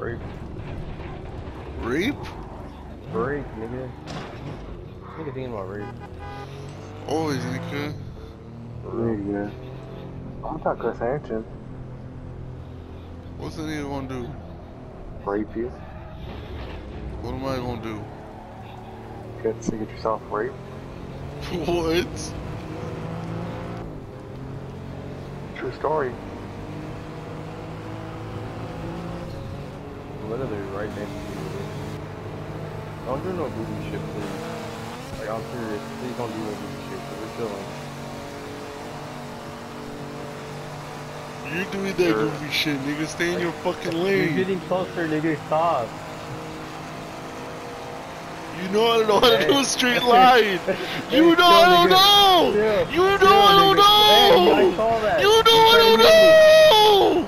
Rape. Rape? Rape, nigga. Nigga thinking about rape. Always, nigga. Nigga. I'm talking Chris Hansen. What's the nigga gonna do? Rape you. What am I gonna do? Get to get yourself raped. what? True story. Literally right next to you. Don't do no booby shit, please. Like, I'm serious. Please don't do no booby shit, 'cause we're chilling. You're doing that Sure. goofy shit, nigga. Stay in your fucking lane. You're getting closer, nigga. Stop. You know I don't know how to do a straight line. You know I don't know. You know I don't nigga. Hey, I know. saw that. You know You're I trying don't to hit me. know.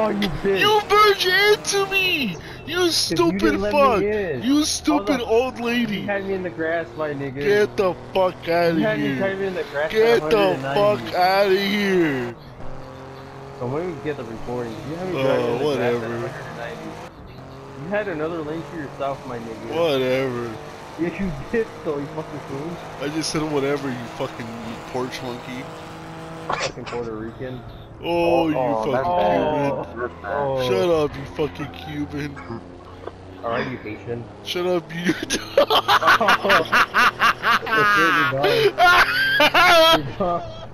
Oh, you bitch. You virgin into me. You you stupid me fuck. You stupid old You lady. had me in the grass, my nigga. Get the fuck out of you had me here. in the grass. Get the fuck out of here. So when we get the recording, you had me oh, in the whatever. You had another lane to yourself, my nigga. Whatever. Yeah, you did, though, you fucking fool. I just said whatever, you fucking porch monkey. Fucking Puerto Rican. Oh, oh, you oh, fucking. Cuban. Oh. Shut up, you fucking Cuban. Are you Haitian. Shut up, you. Oh,